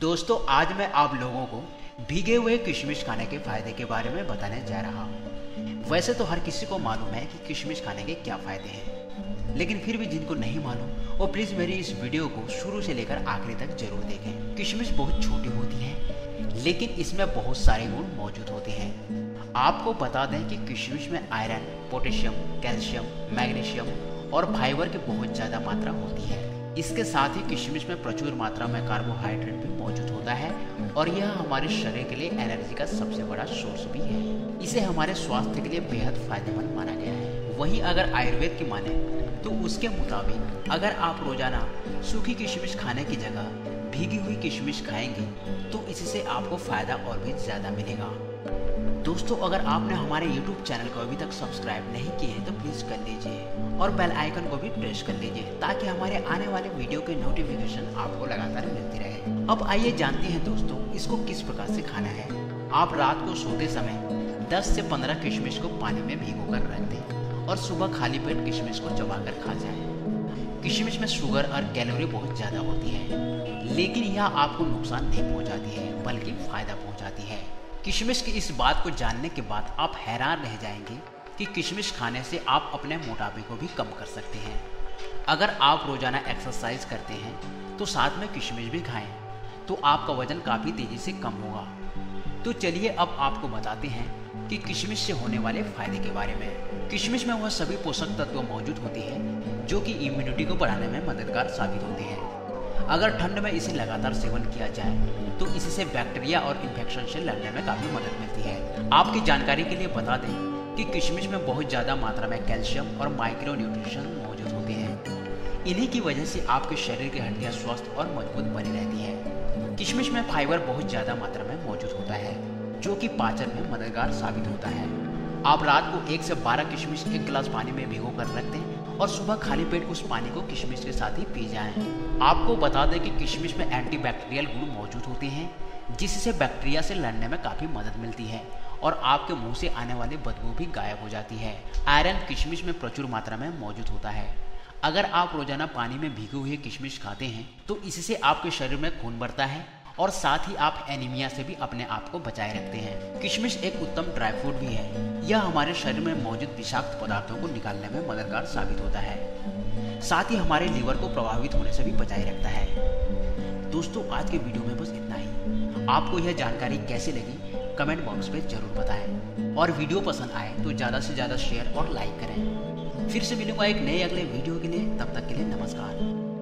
दोस्तों, आज मैं आप लोगों को भीगे हुए किशमिश खाने के फ़ायदे के बारे में बताने जा रहा हूँ। वैसे तो हर किसी को मालूम है कि किशमिश खाने के क्या फ़ायदे हैं। लेकिन फिर भी जिनको नहीं मालूम, वो प्लीज़ मेरी इस वीडियो को शुरू से लेकर आखिरी तक ज़रूर देखें। किशमिश बहुत छोटी होती है, लेकिन इसमें बहुत सारे गुण मौजूद होते हैं। आपको बता दें कि किशमिश में आयरन, पोटेशियम, कैल्शियम, मैग्नीशियम और फाइबर की बहुत ज़्यादा मात्रा होती है। इसके साथ ही किशमिश में प्रचुर मात्रा में कार्बोहाइड्रेट भी मौजूद होता है और यह हमारे शरीर के लिए एनर्जी का सबसे बड़ा सोर्स भी है। इसे हमारे स्वास्थ्य के लिए बेहद फ़ायदेमंद माना गया है। वहीं अगर आयुर्वेद की माने तो उसके मुताबिक अगर आप रोज़ाना सूखी किशमिश खाने की जगह भीगी हुई किशमिश खाएँगे तो इससे आपको फ़ायदा और भी ज़्यादा मिलेगा। दोस्तों, अगर आपने हमारे YouTube चैनल को अभी तक सब्सक्राइब नहीं किए हैं तो प्लीज़ कर लीजिए और बेल आइकन को भी प्रेस कर लीजिए ताकि हमारे आने वाले वीडियो के नोटिफिकेशन आपको लगातार मिलती रहे। अब आइए जानते हैं दोस्तों, इसको किस प्रकार से खाना है। आप रात को सोते समय 10 से 15 किशमिश को पानी में भिगो कर रख दें और सुबह खाली पेट किशमिश को चबाकर खा जाए। किशमिश में शुगर और कैलोरी बहुत ज़्यादा होती है, लेकिन यह आपको नुकसान नहीं पहुंचाती है, बल्कि फ़ायदा पहुंचाती है। किशमिश की इस बात को जानने के बाद आप हैरान रह जाएँगे कि किशमिश खाने से आप अपने मोटापे को भी कम कर सकते हैं। अगर आप रोज़ाना एक्सरसाइज करते हैं तो साथ में किशमिश भी खाएँ तो आपका वज़न काफ़ी तेज़ी से कम होगा। तो चलिए अब आपको बताते हैं कि किशमिश से होने वाले फ़ायदे के बारे में। किशमिश में वह सभी पोषक तत्व मौजूद होते हैं, जो कि इम्यूनिटी को बढ़ाने में मददगार साबित होते हैं। अगर ठंड में इसे लगातार सेवन किया जाए तो इससे बैक्टीरिया और इन्फेक्शन से लड़ने में काफ़ी मदद मिलती है। आपकी जानकारी के लिए बता दें कि किशमिश में बहुत ज़्यादा मात्रा में कैल्शियम और माइक्रो न्यूट्रिशन मौजूद होते हैं। इन्हीं की वजह से आपके शरीर की हड्डियाँ स्वस्थ और मज़बूत बनी रहती है। किशमिश में फाइबर बहुत ज़्यादा मात्रा में मौजूद होता है, जो कि पाचन में मददगार साबित होता है। आप रात को एक से बारह किशमिश एक गिलास पानी में भिगो कर रख दें और सुबह खाली पेट उस पानी को किशमिश के साथ ही पी जाएँ। आपको बता दें कि किशमिश में एंटीबैक्टीरियल गुण मौजूद होते हैं, जिससे बैक्टीरिया से लड़ने में काफ़ी मदद मिलती है और आपके मुँह से आने वाली बदबू भी गायब हो जाती है आयरन किशमिश में प्रचुर मात्रा में मौजूद होता है अगर आप रोज़ाना पानी में भीगे हुए किशमिश खाते हैं तो इससे आपके शरीर में खून बढ़ता है और साथ ही आप एनीमिया से भी अपने आप को बचाए रखते हैं। किशमिश एक उत्तम ड्राई फ्रूट भी है। यह हमारे शरीर में मौजूद विषाक्त पदार्थों को निकालने में मददगार साबित होता है। साथ ही हमारे लीवर को प्रभावित होने से भी बचाए रखता है। दोस्तों, आज के वीडियो में बस इतना ही। आपको यह जानकारी कैसी लगी? कमेंट बॉक्स में ज़रूर बताएँ। और वीडियो पसंद आए तो ज़्यादा से ज़्यादा शेयर और लाइक करें। फिर से मिलूँगा एक नए अगले वीडियो के लिए। तब तक के लिए नमस्कार।